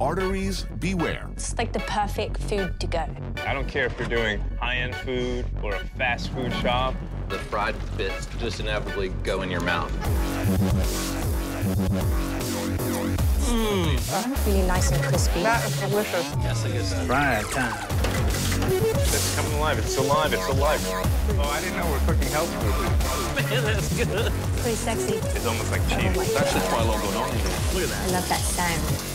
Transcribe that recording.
Arteries beware. It's like the perfect food to go. I don't care if you're doing high-end food or a fast food shop. The fried bits just inevitably go in your mouth. Mmm, Really nice and crispy. That is delicious. Yes, it is. Fried time. It's coming alive. It's alive. It's alive. Oh, I didn't know we're cooking health food. Man, that's good. Pretty sexy. It's almost like cheese. Oh It's actually quite a lot going on here. I love that sound.